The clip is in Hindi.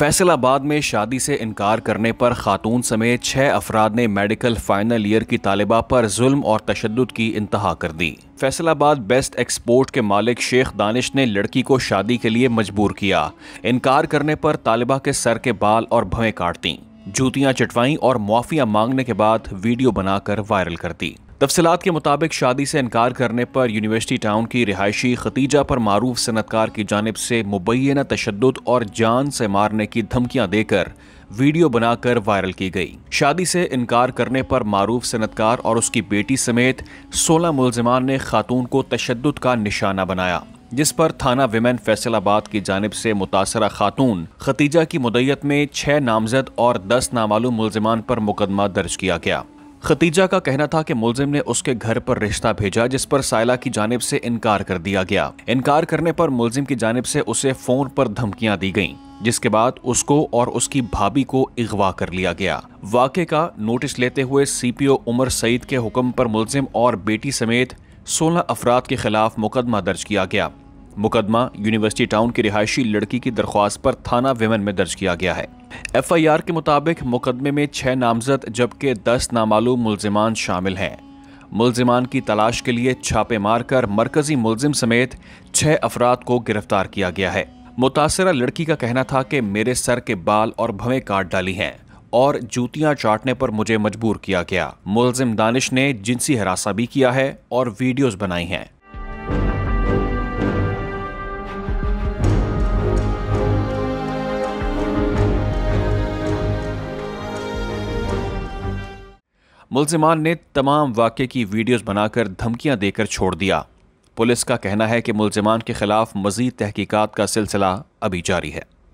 फैसलाबाद में शादी से इनकार करने पर खातून समेत छह अफराद ने मेडिकल फाइनल ईयर की तालिबा पर जुल्म और तशद की इंतहा कर दी। फैसलाबाद बेस्ट एक्सपोर्ट के मालिक शेख दानिश ने लड़की को शादी के लिए मजबूर किया। इनकार करने पर तालिबा के सर के बाल और भवें काट दी। जूतियाँ चटवाई और मुआफिया मांगने के बाद वीडियो बनाकर वायरल कर दी। तफसलात के मुताबिक शादी से इनकार करने पर यूनिवर्सिटी टाउन की रिहायशी खतीजा पर मारूफ सनतकार की जानब से मुबैना तशद और जान से मारने की धमकियाँ देकर वीडियो बनाकर वायरल की गई। शादी से इनकार करने पर मारूफ सनतकार और उसकी बेटी समेत 16 मुलजमान ने खातून को तशद का निशाना बनाया, जिस पर थाना विमेन फैसलाबाद की जानब से मुतासरा खातून खतीजा की मुदैत में छह नामजद और दस नामालूम मुलजमान पर मुकदमा दर्ज किया गया। खतीजा का कहना था कि मुलजिम ने उसके घर पर रिश्ता भेजा, जिस पर साइला की जानब से इनकार कर दिया गया। इनकार करने पर मुलजिम की जानब से उसे फ़ोन पर धमकियाँ दी गईं, जिसके बाद उसको और उसकी भाभी को अगवा कर लिया गया। वाक़े का नोटिस लेते हुए सीपीओ उमर सईद के हुक्म पर मुलजिम और बेटी समेत 16 अफराद के खिलाफ मुकदमा दर्ज किया गया। मुकदमा यूनिवर्सिटी टाउन की रिहायशी लड़की की दरख्वास्त पर थाना विमन में दर्ज किया गया है। एफ़ आई आर के मुताबिक मुकदमे में छह नामजद जबकि दस नामालूम मुलजिमान शामिल हैं। मुलजिमान की तलाश के लिए छापे मारकर मरकजी मुलजिम समेत छह अफराद को गिरफ़्तार किया गया है। मुतासरा लड़की का कहना था कि मेरे सर के बाल और भवें काट डाली हैं और जूतियाँ चाटने पर मुझे मजबूर किया गया। मुलजिम दानिश ने जिनसी हरासा भी किया है और वीडियोस बनाई हैं। मुलजिमान ने तमाम वाक़े की वीडियोज़ बनाकर धमकियाँ देकर छोड़ दिया। पुलिस का कहना है कि मुलजिमान के खिलाफ मजीद तहकीकात का सिलसिला अभी जारी है।